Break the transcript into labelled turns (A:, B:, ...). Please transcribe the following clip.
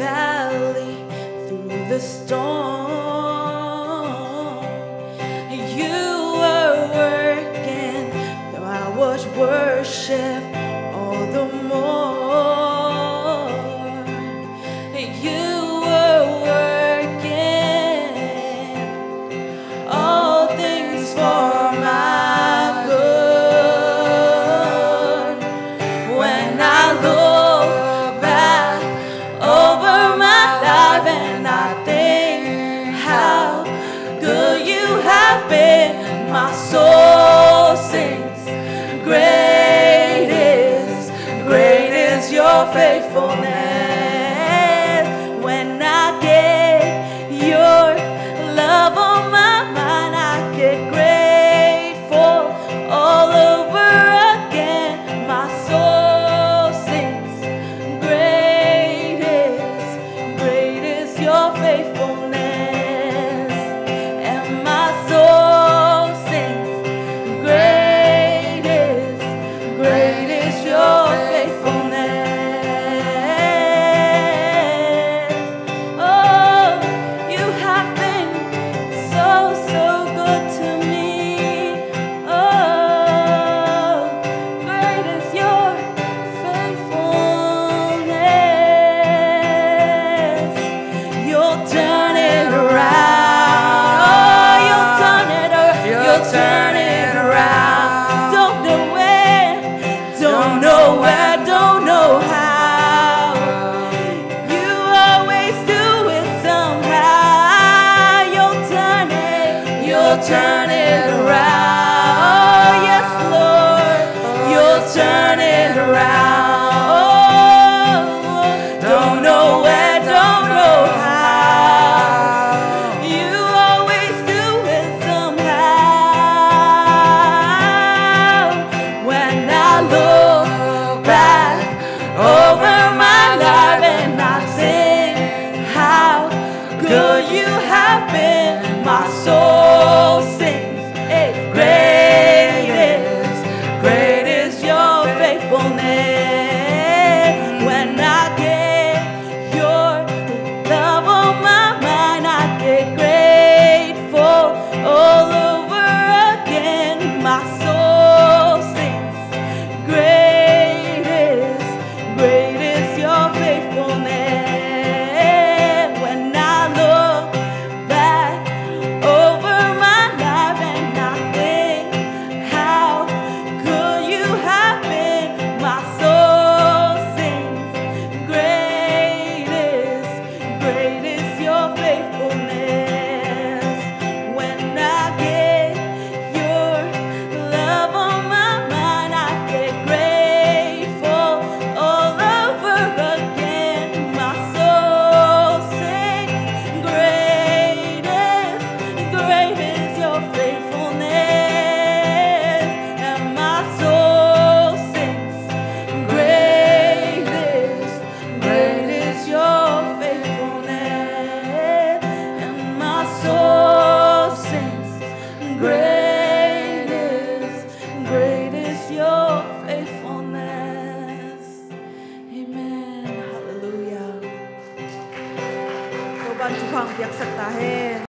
A: valley, through the storm. have been, my soul sings. Great is, great is your faith. turn it around. Don't know where, don't know where, don't know how. You always do it somehow. You'll turn it, you'll turn it around. Oh, yes, Lord, you'll turn it around. have been my soul. व्यक्त सकता है।